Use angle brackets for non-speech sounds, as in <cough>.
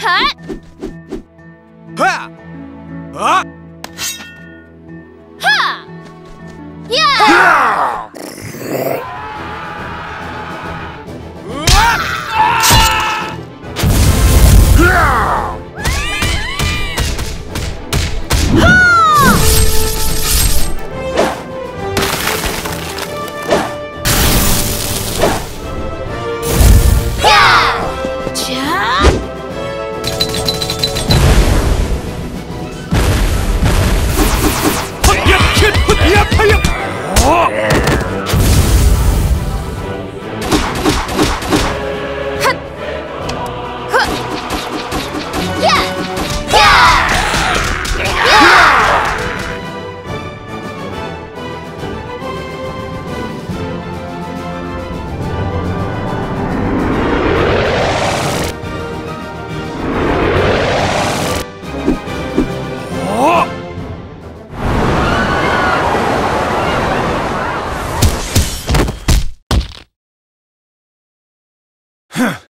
はあっ。Huh. <clears throat>